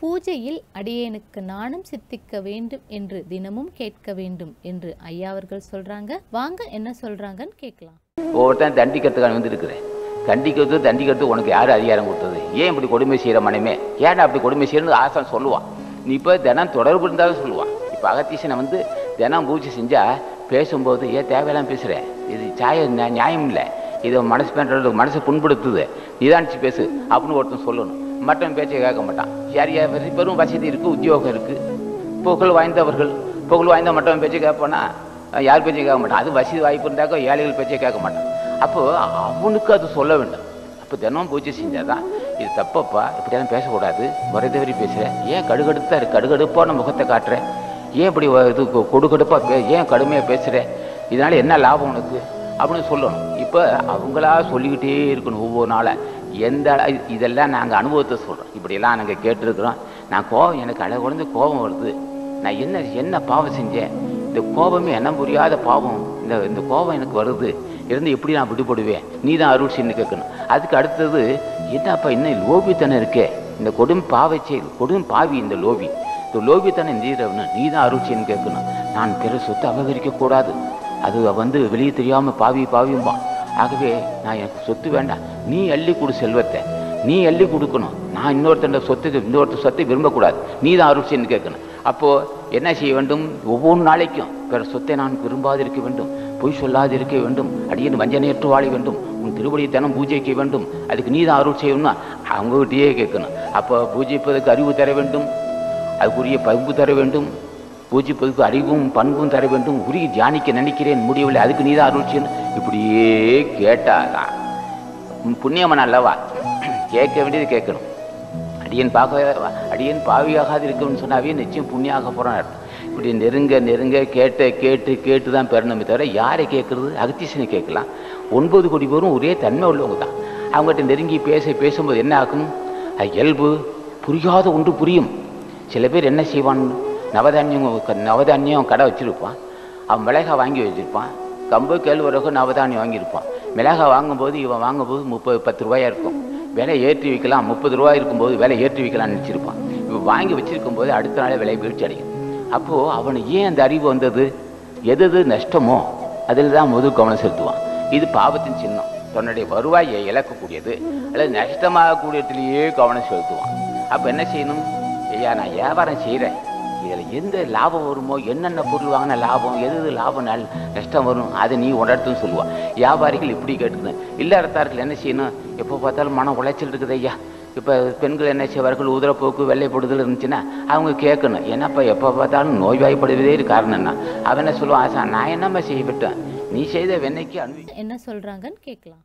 பூஜையில் அடியேனுக்கு நாணம் சித்திக்க வேண்டும் என்று தினமும் கேட்க வேண்டும் என்று ஐயா அவர்கள் சொல்றாங்க. வாங்க என்ன சொல்றாங்கன்னு கேட்கலாம். ஒவ்வொருத்தன் தண்டிக்கிறதுக்கான வந்திருக்கிறேன். தண்டிக்கிறது தண்டிக்கிறது உனக்கு யார் அதிகாரம் கொடுத்தது? ஏன் இப்படி கொடுமை செய்கிற மனமே ஏன்டா அப்படி கொடுமை செய்யணும்னு ஆசான் சொல்லுவான். நீ இப்போ தினம் தொடர்பு இருந்தாலும் சொல்லுவான். இப்போ அகத்தீசனை வந்து தினம் பூஜை செஞ்சால் பேசும்போது ஏன் தேவையெல்லாம் பேசுகிறேன் இது சாய நியாயம் இல்லை. இதை மனசு பண்ணுறது மனசை புண்படுத்துது. நிதானிச்சு பேசு அப்படின்னு ஒருத்தன் சொல்லணும். மற்றவன் பேச்சை கேட்க மாட்டான். யார் யார் பெரும் வசதி இருக்குது உத்தியோகம் இருக்குது புகழ் வாய்ந்தவர்கள் புகழ் வாய்ந்த மட்டும் பேச்சை கேட்போன்னா யார் பேச்சை கேட்க மாட்டான்? அது வசதி வாய்ப்பு இருந்தாக்கா ஏழைகள் பேச்சை கேட்க மாட்டான். அப்போ அவனுக்கு அது சொல்ல வேண்டும். அப்போ தினம் பூஜை செஞ்சால் தான் இது தப்பப்பா இப்படியெல்லாம் பேசக்கூடாது. முறை தவறி பேசுகிறேன் ஏன் கடுகடுத்தா இருக்கு கடுகடுப்பான முகத்தை காட்டுறேன் ஏன் இப்படி இது கொ- பே ஏன் கடுமையாக பேசுகிறேன் இதனால் என்ன லாபம் உனக்கு? அப்படின்னு சொல்லணும். இப்போ அவங்களா சொல்லிக்கிட்டே இருக்கணும் ஒவ்வொரு நாளாக எந்த இதெல்லாம் நாங்கள் அனுபவத்தை சொல்கிறோம் இப்படியெல்லாம் நாங்கள் கேட்டிருக்கிறோம். நான் கோபம் எனக்கு அழகு குழந்தை கோபம் வருது. நான் என்ன என்ன பாவம் செஞ்சேன்? இந்த கோபமே என்ன புரியாத பாவம். இந்த இந்த கோபம் எனக்கு வருது. இருந்து எப்படி நான் விடுபடுவேன்? நீ தான் அருள் கேட்கணும். அதுக்கு அடுத்தது என்னப்பா இன்னும் லோபித்தனம் இருக்கே? இந்த கொடும் பாவை செயல் கொடும் பாவி இந்த லோபி. இந்த லோபித்தனை நீரவனு நீ தான் அருள் செய்யு கேட்கணும். நான் பிற சொத்தை அபகரிக்கக்கூடாது. அது வந்து வெளியே தெரியாமல் பாவி பாவியும்பான் ஆகவே நான் எனக்கு சொத்து வேண்டாம். நீ அள்ளி கொடு செல்வத்தை. நீ அள்ளி கொடுக்கணும். நான் இன்னொருத்தன் சொத்து இன்னொருத்த சொத்தை விரும்பக்கூடாது. நீ தான் அருட்சின்னு கேட்கணும். அப்போது என்ன செய்ய வேண்டும்? ஒவ்வொரு நாளைக்கும் பிற சொத்தை நான் விரும்பாதிருக்க வேண்டும். பொய் சொல்லாதிருக்க வேண்டும். அடியின் வஞ்சனையற்று வாழ வேண்டும். உன் திருவடியை தினம் பூஜைக்க வேண்டும். அதுக்கு நீ தான் அருள் செய்யணும்னா அவங்ககிட்டயே கேட்கணும். அப்போ பூஜைப்பதற்கு அறிவு தர வேண்டும். அதுக்குரிய பண்பு தர வேண்டும். பூஜிப்பதற்கு அறிவும் பண்பும் தர வேண்டும். உரிய தியானிக்க நினைக்கிறேன். முடியவில்லை. அதுக்கு நீ தான் அருள் செய்யணும். இப்படியே கேட்டாதான். உன் புண்ணியமன் அல்லவா? கேட்க வேண்டியது கேட்கணும். அடியன் பார்க்க அடியன் பாவியாகாது இருக்கணும்னு சொன்னாவே நிச்சயம் புண்ணியாக போகிறான் அர்த்தம். இப்படி நெருங்க நெருங்க கேட்ட கேட்டு கேட்டு தான் பெறணுமே தவிர யாரை கேட்குறது? அகத்தீசனை கேட்கலாம். ஒன்பது கோடி பேரும் ஒரே தன்மை உள்ளவங்க தான். அவங்ககிட்ட நெருங்கி பேச பேசும்போது என்ன ஆகும்? அது இயல்பு புரியாத ஒன்று புரியும். சில பேர் என்ன செய்வான் நவதானியம் நவதானியம் கடை வச்சுருப்பான். அவன் மிளகாய் வாங்கி வச்சுருப்பான். கம்பு கேழ்வரகு நவதானியம் வாங்கியிருப்பான். மிளகாய் வாங்கும்போது இவன் வாங்கும்போது முப்பது பத்து ரூபாயா இருக்கும். விலை ஏற்றி விற்கலாம். முப்பது ரூபாய் இருக்கும்போது விலை ஏற்றி வைக்கலாம்னு நினச்சிருப்பான். இவன் வாங்கி வச்சுருக்கும் போது அடுத்த நாளே விலை வீழ்ச்சி அடையும். அப்போது அவனுக்கு ஏன் அந்த அறிவு வந்தது? எது எது நஷ்டமோ அதில் தான் முதல் கவனம் செலுத்துவான். இது பாவத்தின் சின்னம். தன்னுடைய வருவாயை இழக்கக்கூடியது. அல்லது நஷ்டமாகக்கூடியதுலேயே கவனம் செலுத்துவான். அப்போ என்ன செய்யணும்? ஐயா நான் வியாபாரம் செய்கிறேன் இதில் எந்த லாபம் வருமோ என்னென்ன பொருள் வாங்கின லாபம் எது எது லாபம் நல் நஷ்டம் வரும் அதை நீ உணர்த்துன்னு சொல்லுவாள் வியாபாரிகள் இப்படி கேட்டுது இல்லறத்தார்கள் என்ன செய்யணும்? எப்போ பார்த்தாலும் மன உளைச்சல் இருக்குது ஐயா. இப்போ பெண்கள் என்ன செய்வார்கள்? உதிரப்போக்கு வெள்ளைப்படுதல் இருந்துச்சுன்னா அவங்க கேட்கணும். என்னப்பா எப்போ பார்த்தாலும் நோய்வாய்ப்படுவதே காரணம் என்ன? அவன் என்ன சொல்லுவான்? ஆசா நான் என்னம்மா செய்யப்பட்டேன் நீ செய்த வெண்ணைக்கு அனுபவி என்ன சொல்றாங்கன்னு கேட்கலாம்.